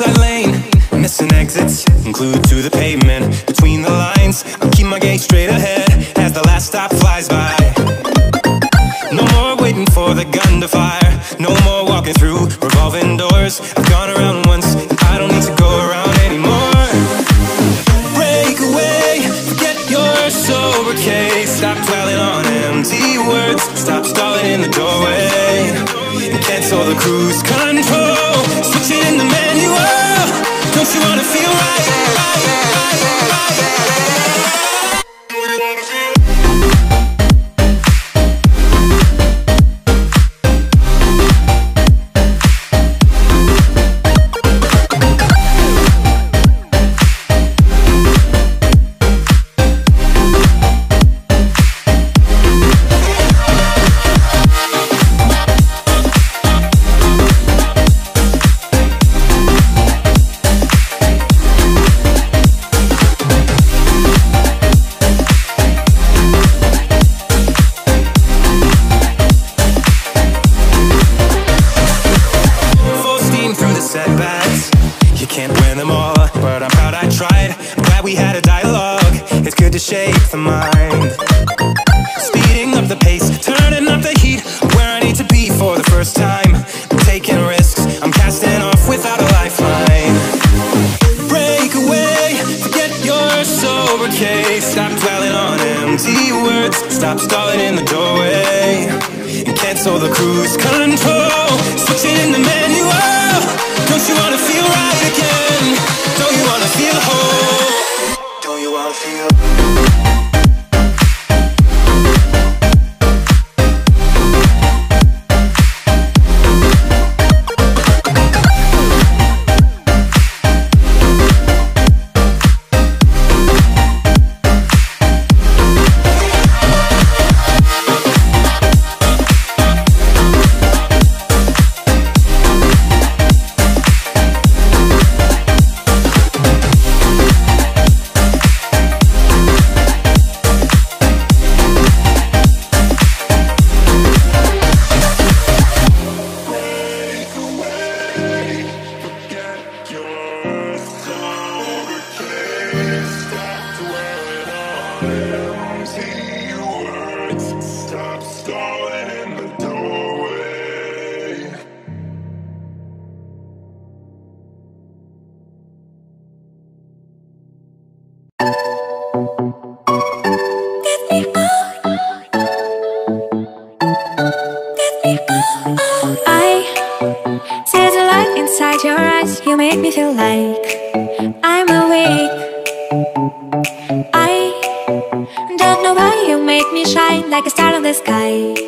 inside lane. Missing exits, glued to the pavement. Between the lines, I'll keep my gaze straight ahead As the last stop flies by. No more waiting for the gun to fire. No more walking through revolving doors. I've gone around once, and I don't need to go around anymore. Break away, forget your sober case. Stop dwelling on empty words. Stop stalling in the doorway. And cancel the cruise, Come stopped, in the doorway, and cancel the cruise control. make me feel like I'm awake. I don't know why you make me shine like a star in the sky.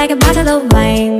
like a bottle of wine.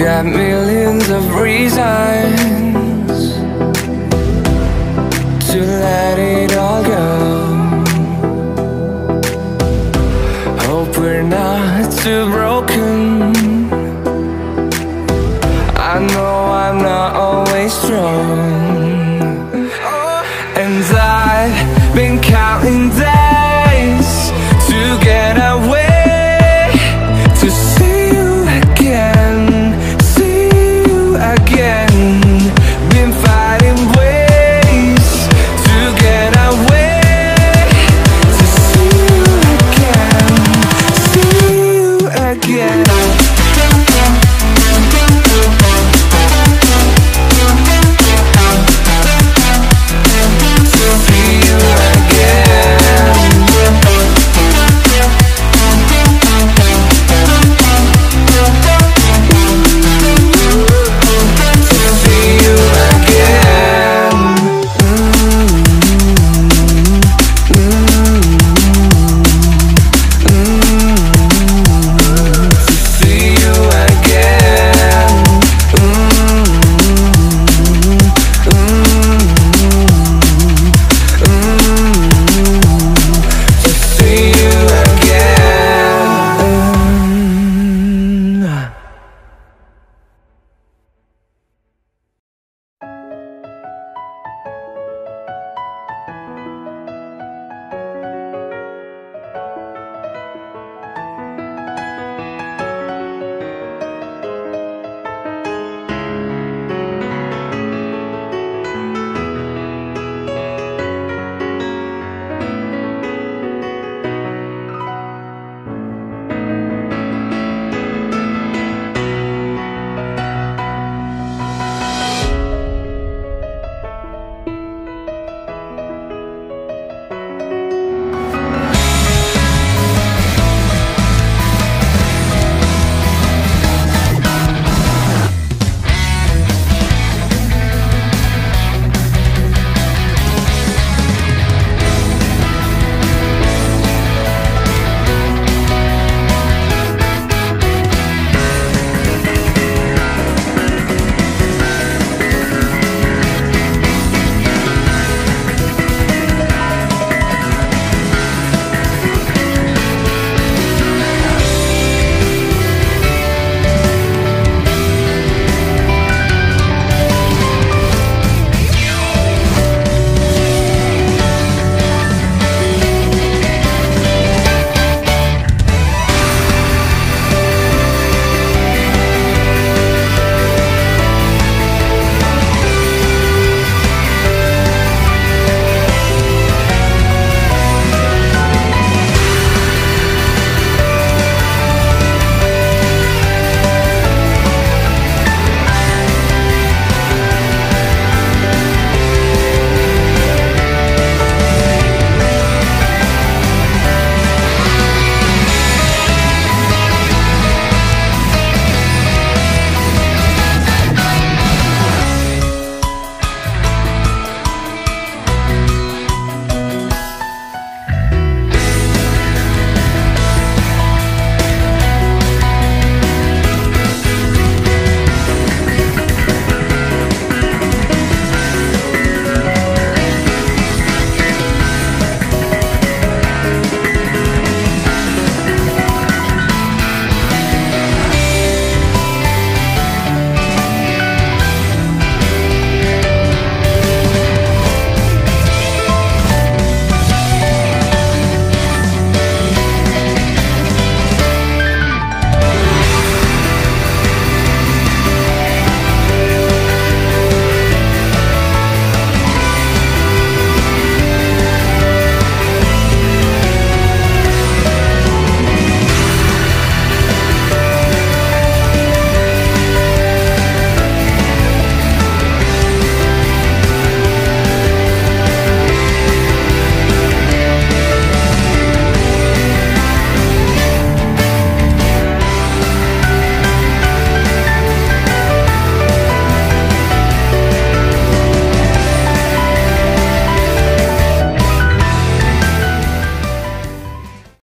got millions of reasons